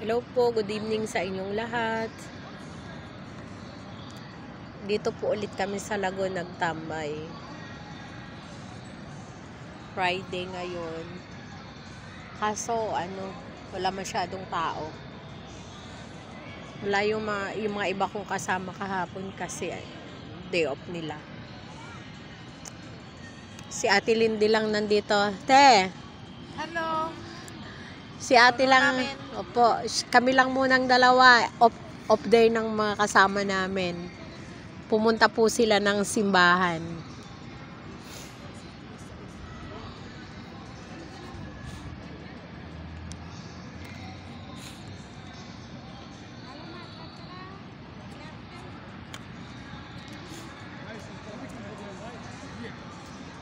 Hello po, good evening sa inyong lahat. Dito po ulit kami sa Lago nagtambay. Friday ngayon. Kaso ano, wala masyadong tao. Wala yung mga, yung mga iba kong kasama kahapon kasi day off nila. Si Ate Lindy lang nandito. Te, Hello. Si ate lang, opo, kami lang munang dalawa, off, off day ng mga kasama namin. Pumunta po sila ng simbahan.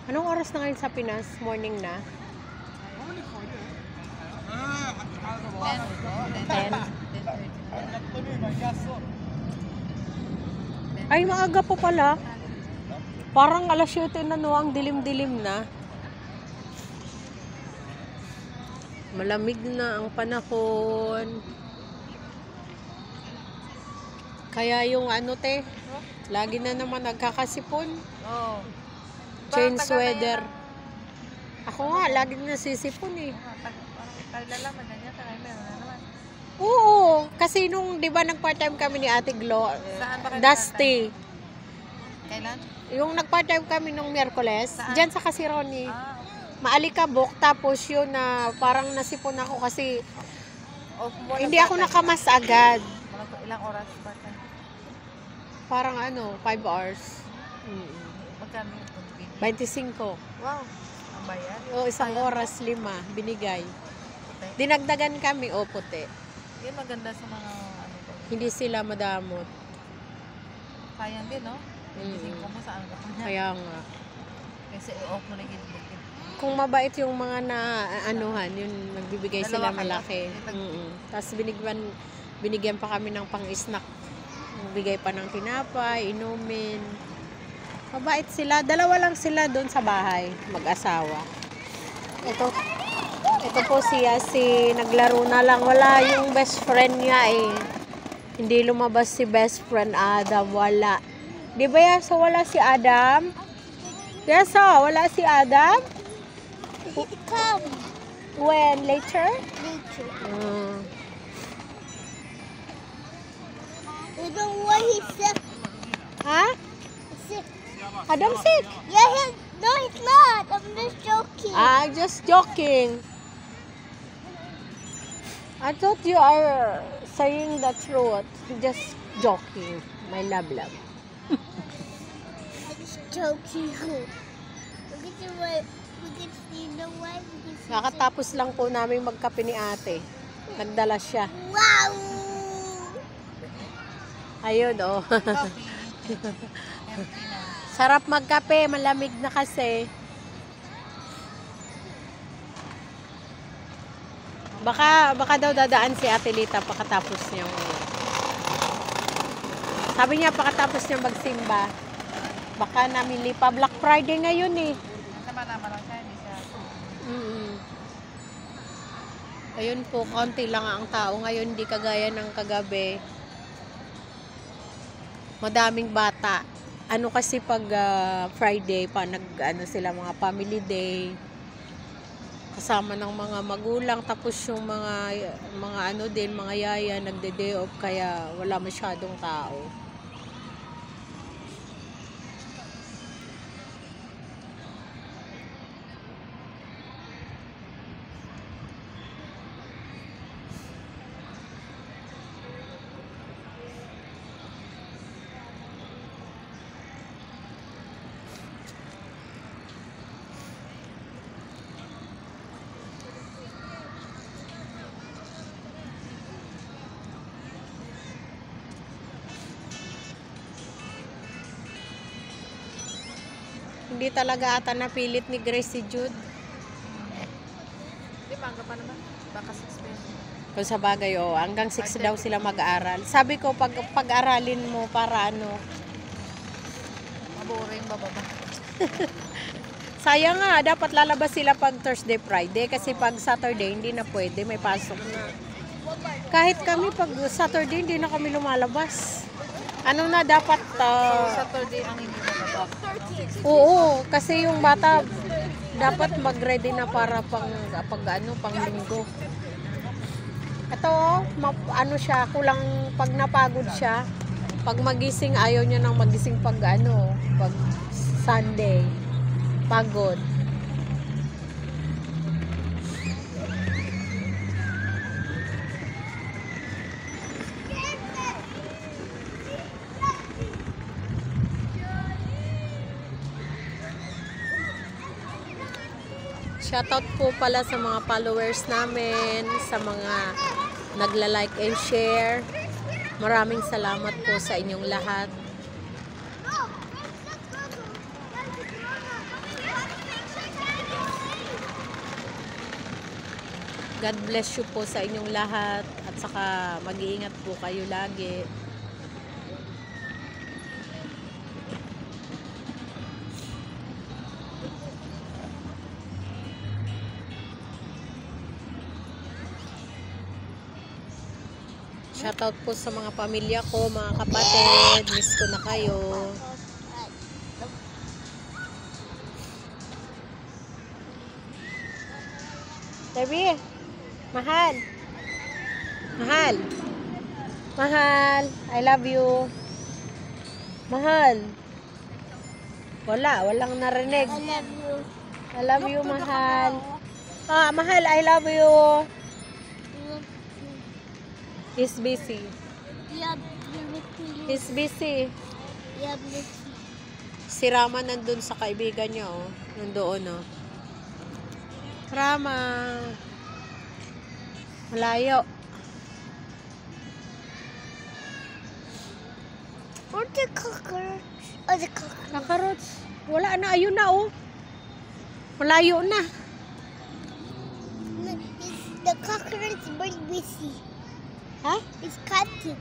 Anong oras na ngayon sa Pinas? Morning na? 10. Ay, maaga pa pala. Parang alas 7 na no, ang dilim-dilim na. Malamig na ang panahon. Kaya yung ano te, lagi na naman nagkakasipon. Oh. Change weather. Ako nga, lagi nasisipon eh. na- Ah, Parang kailalaman na Oo, kasi nung 'di ba nag-part-time kami ni Ate Glo, Saan ba kayo Dusty. Kailan? Yung nag-part-time kami nung Miyerkules, Saan? diyan sa Kasironi. Ah, Maalikabok tapos yun na parang nasipon ako kasi off mo hindi ako nakamas agad. Mga ilang oras pa ka? Parang ano, 5 hours. Mm. Magkano yung tubig? 25. Wow. Ang bayad? O isang oras, lima, binigay. Dinagdagan kami, o puti. Yun maganda sa mga ano ko. Hindi sila madamot. Sayang din, no? 25 Mm. mo sa ano ka niya. Kaya nga. Kasi i-off mo na yung gilid. Kung mabait yung mga na anuhan, yun nagbibigay sila Dalawa kayo? malaki. Ipag- Mm Tapos binigyan, binigyan pa kami ng pang-snack. Nagbigay pa ng tinapay, inumin. Mabait sila. Dalawa lang sila doon sa bahay, mag-asawa. Ito, ito po siya si naglaro na lang. Wala yung best friend niya eh. Hindi lumabas si best friend Adam. Wala. Di ba yan? So wala si Adam? Yes, oh, wala si Adam? Come When? Later? nature. Mm. You know what he said? Ha? Sick. Adam sick? Yeah, he, no, he's not. I'm just joking. Ah, just joking. I thought you are saying the truth. Just joking. My love love. Joking. Look at the way. Look at you know what? Look at you. Nakatapos lang po namin magkape ni ate. Nagdala siya. Wow. Ayun, oh. Sarap magkape. Malamig na kasi. Baka, baka daw dadaan si Ate Lita pakatapos niyang sabi niya pakatapos niya magsimba baka namili pa Black Friday ngayon eh Sama naman lang siya. Hindi siya. mm ayun po konti lang ang tao ngayon hindi kagaya ng kagabi madaming bata ano kasi pag ah, Friday pa nag ano sila mga family day kasama ng mga magulang tapos yung mga mga ano din mga yaya nagde-day off kaya wala masyadong tao talaga ata napilit ni Grace si Jude Hindi, mangga pa naman. Baka 6 pesos. Kung sa bagay, oh, hanggang 6 daw sila mag-aaral. Sabi ko, pag pag-aralin mo para ano, Maburing bababa. sayang nga, dapat lalabas sila pag Thursday, Friday. Kasi pag Saturday, hindi na pwede, may pasok na. Kahit kami pag Saturday, hindi na kami lumalabas. Ano na dapat, ah, Saturday ang hindi oo, kasi yung bata dapat mag-ready na para pang, pag ano, pang linggo. Ito, map- ano siya, kulang pag napagod siya, pag magising, ayaw niya nang magising pag ano, pag Sunday. Pagod. Shoutout po pala sa mga followers namin, sa mga nagla-like and share. Maraming salamat po sa inyong lahat. God bless you po sa inyong lahat at saka mag-iingat po kayo lagi. Shoutout po sa mga pamilya ko, mga kapatid. Miss ko na kayo. Debbie, mahal. Mahal. Mahal. I love you. Mahal. Wala, walang narinig. I love you. I love you, mahal. Ah, mahal, I love you. He's busy. Yeah, He's busy. yeah, Si Rama nandun sa kaibigan niya, oh. Nandoon, oh. Rama. Malayo. Or the cockroach. Oh, the cockroach. Kakarots. Wala na, ayun na, oh. Malayo na. The cockroach is very busy. Ha? It's cutting.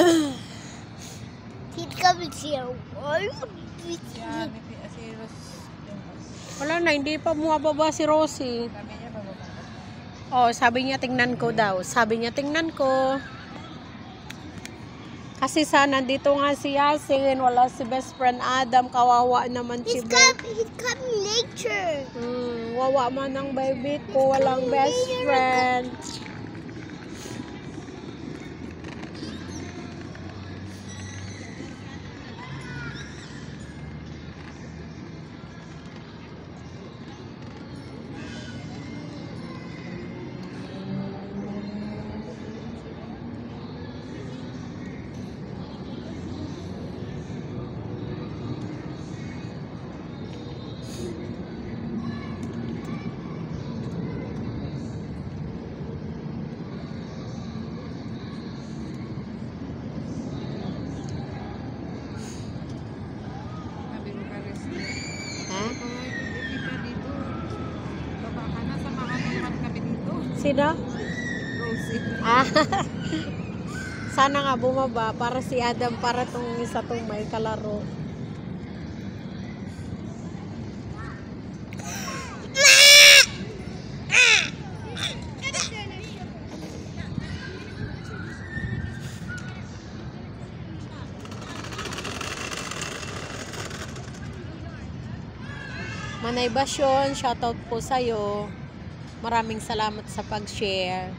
He's coming here. Why would we Si Ami, si Ros, yung Wala na, hindi pa bumababa si Rosie. kami niya bababa. Oh, sabi niya tingnan ko daw. Sabi niya tingnan ko. Kasi sana nandito nga si Yasin, wala si best friend Adam, kawawa naman si He's Beth. coming. He's coming later. Hmm, wawa man ang baby ko, walang best friend. Dito. Sino? Rosie. Ah. Sana nga bumaba para si Adam para tong isa tong may kalaro. Manay Basyon, shoutout po sa'yo. Maraming salamat sa pag-share.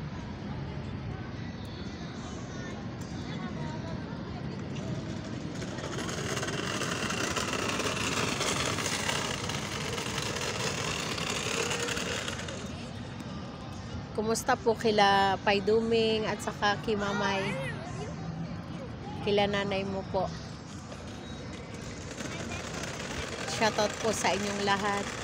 Kumusta po kila Pai Duming at saka kay Mamay? Kila nanay mo po. Shoutout po sa inyong lahat.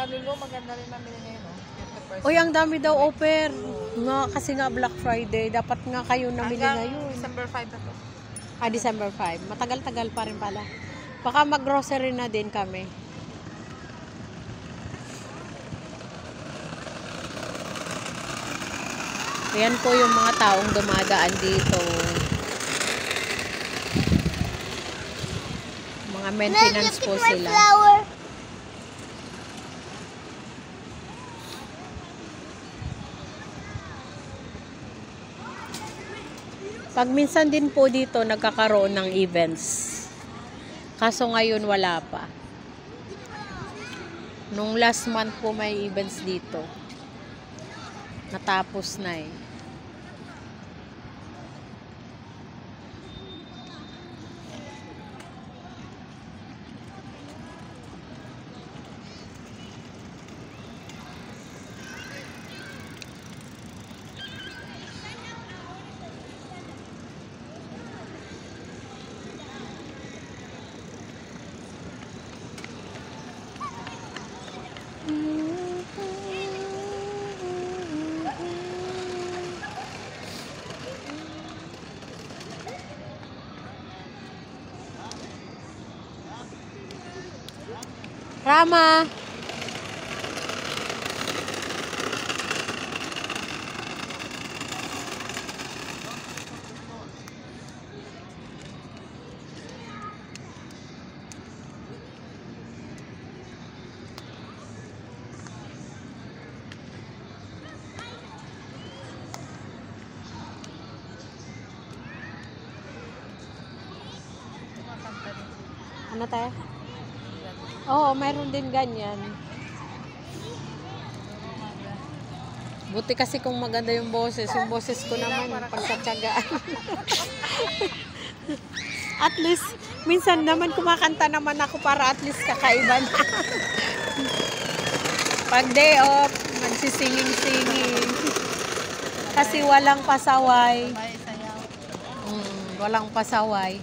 Sa Lulo, maganda rin mamili ngayon, no? 50%. Uy, ang dami daw offer. Nga, kasi nga Black Friday. Dapat nga kayo namili Hanggang ngayon. December 5 na to. Ah, December 5. Matagal-tagal pa rin pala. Baka mag-grocery na din kami. Ayan po yung mga taong dumadaan dito. Mga maintenance po sila. Pag minsan din po dito nagkakaroon ng events. Kaso ngayon wala pa. Nung last month po may events dito. Natapos na eh. Rama! Ano tayo? Oo, mayroon din ganyan. Buti kasi kung maganda yung boses. Yung boses ko naman, pagsatsagaan. at least, minsan naman kumakanta naman ako para at least kakaiba na. Pag day off, magsisinging-singing. Kasi walang pasaway. Mm, walang pasaway.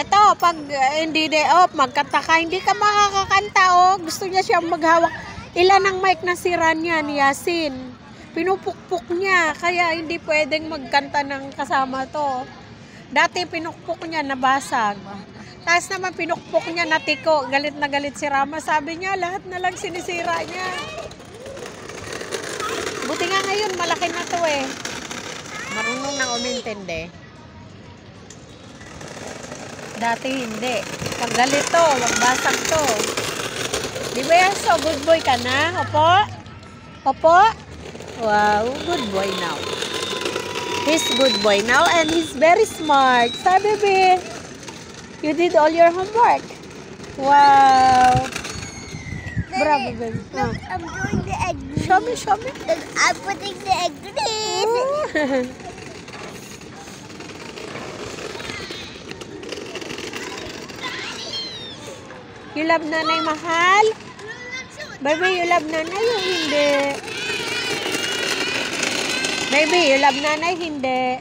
Ito, pag uh, hindi day off, magkanta ka, hindi ka makakakanta, oh. Gusto niya siyang maghawak. Ilan ang mic na sira niya ni Yasin? Pinupukpuk niya, kaya hindi pwedeng magkanta ng kasama to. Dati pinukpuk niya, nabasag. Tapos naman pinukpuk niya, natiko. Galit na galit si Rama. Sabi niya, lahat na lang sinisira niya. Buti nga ngayon, malaki na to eh. Marunong nang umintindi. Dati hindi. Pag galit to, magbasag to. Di ba yan? So, good boy ka na? Opo? Opo? Wow, good boy now. He's good boy now and he's very smart. Sabi, be. You did all your homework. Wow. Bravo, baby. Look, I'm doing the egg. Show me, show me. Look, I'm putting the egg in. you love nanay mahal? Baby, you love nanay o hindi? Baby, you love nanay? Hindi.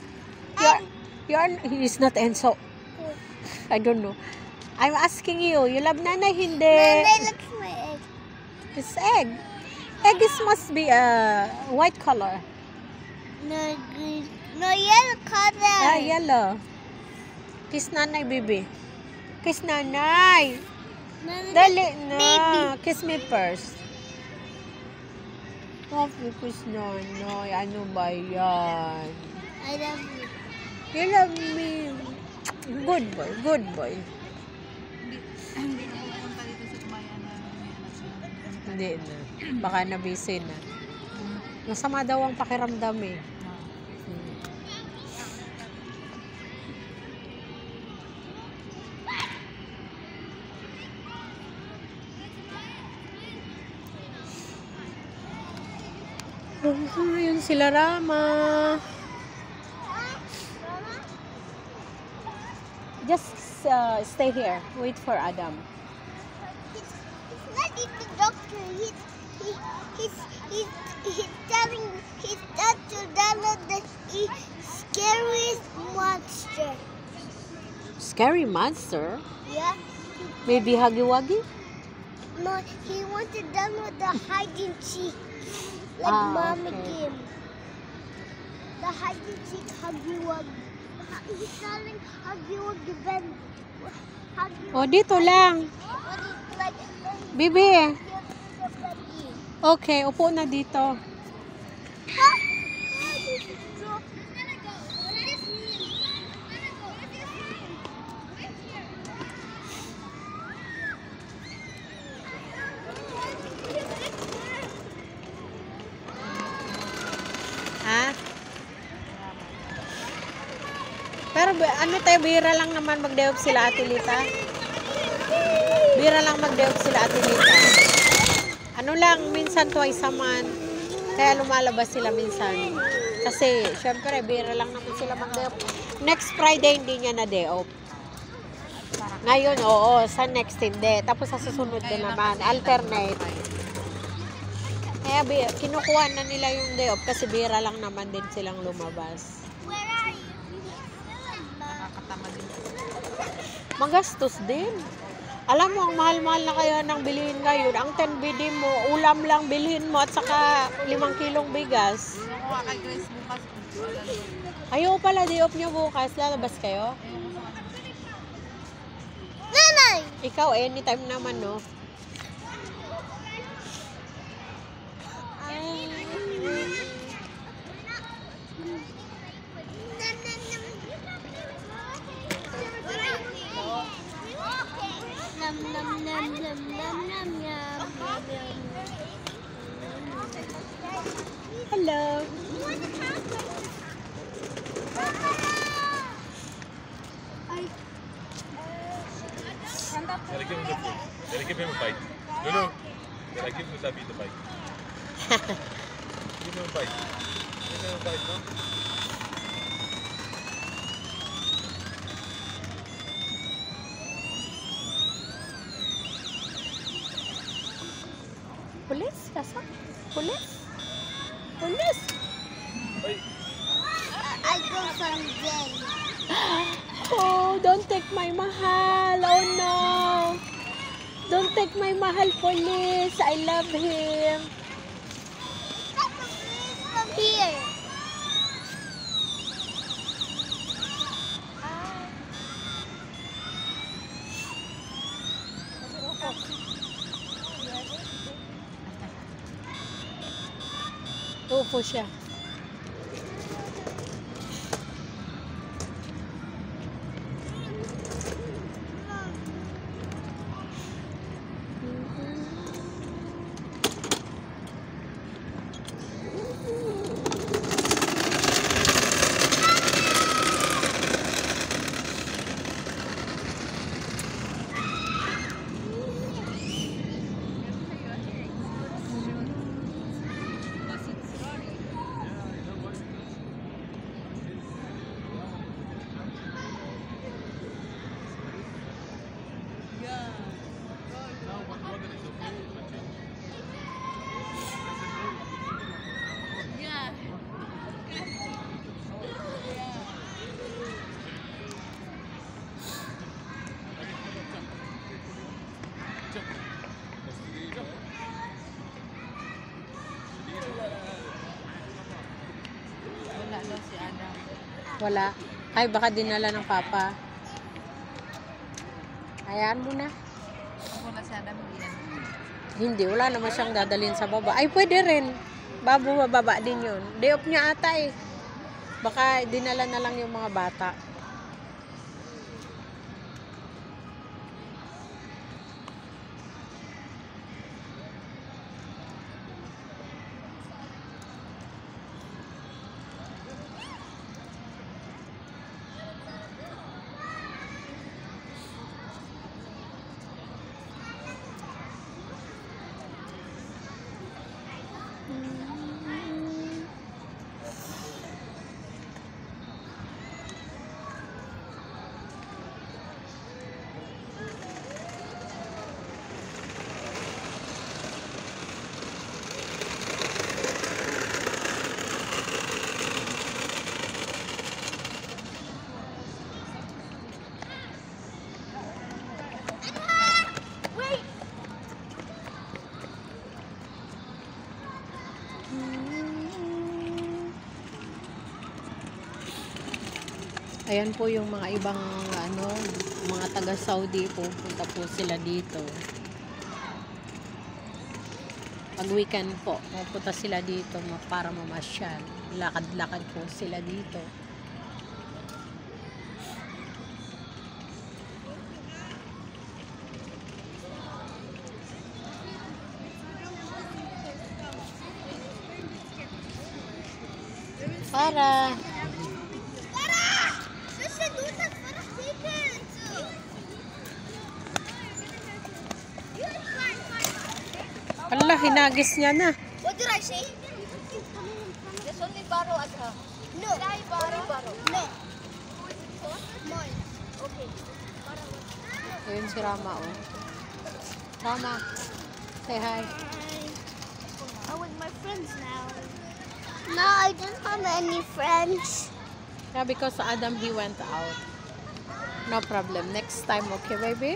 You're, you're, he is not Enzo. I don't know. I'm asking you, you love nanay? Hindi. Nanay, at my egg. It's egg. Egg is must be a white color. No green. No yellow color. Ah, yellow. Kiss nanay, baby. Kiss nanay. Dali na. Baby. Kiss me first. Oh, kiss nanay. Ano ba yan? I love you. You love me. Good boy, good boy. Hindi na. Baka na-busy na. Masama daw ang pakiramdam eh. Oh, yun sila Rama. Just uh, stay here. Wait for Adam. He's, he's not even doctor. He's he, he's he's he's telling he's not to download the he, scariest monster. Scary monster? Yeah. Maybe Huggy Wuggy? No, he wants to download the hide and seek, like Ah, Mama okay. game. The Huggy Wuggy. He's telling Huggy Wuggy Ben. Huggy O, dito lang. Bibi. Give. Okay, upo na dito. Ha? Bira lang naman mag-day off sila Ate Lita. Bira lang mag-day off sila Ate Lita. Ano lang, minsan twice a month. Kaya lumalabas sila minsan. Kasi, syempre, bira lang naman sila mag-day off. Next Friday, hindi niya na day off. Ngayon, oo. Sa next, hindi. Tapos sa susunod din naman. Alternate. Kaya kinukuha na nila yung day off kasi bira lang naman din silang lumabas. Where are you? Nakakatama din. Magastos din. Alam mo, ang mahal-mahal na kaya ng bilihin ngayon. Ang 10 BD mo, ulam lang bilhin mo at saka 5 kilong bigas. Ko kay Grace bukas. Ayaw pala, day off niyo bukas. Lalabas kayo? Nanay! Ikaw, anytime naman, no? Hello. Gotta give him the food. Gotta give him a bite. Lulu, gotta give Musabi the bite. give him a bite. Give him a bite, no? Pulis? Kasa? Pulis? Pulis? I go someday. Oh, don't take my mahal. Oh no. Don't take my mahal police. I love him. From here. Upo siya. Wala. Ay, baka dinala ng papa. Hayaan mo na. Ako na si Adam. Hindi wala naman siyang dadalhin sa baba. Ay, pwede rin. Babo, mababa din yun. Day off niya ata eh. Baka dinala na lang yung mga bata. Ayan po yung mga ibang ano, mga taga Saudi pupunta po sila dito. Pag weekend po, pupunta sila dito para mamasyal. Lakad-lakad po sila dito. Para Ala, hinagis niya na. What did I say? This only borrow at her. No. Did I borrow? No. Mine. Okay. Ayun si Rama, oh. Rama, say hi. I'm with my friends now. No, I don't have any friends. Yeah, because Adam, he went out. No problem. Next time, okay, baby?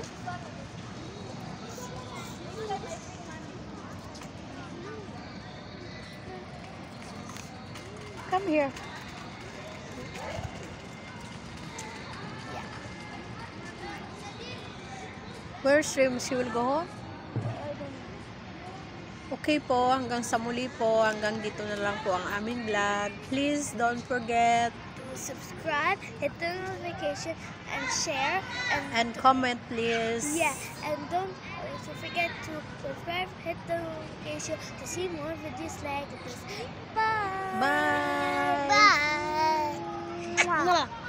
Come here. Where's Rim? She will go home? Okay po, hanggang sa muli po, hanggang dito na lang po ang aming vlog. Please don't forget subscribe, hit the notification, and share. And and comment please. yeah, and don't also forget to subscribe, hit the notification to see more videos like this. Bye. Bye. Bye. Mwah.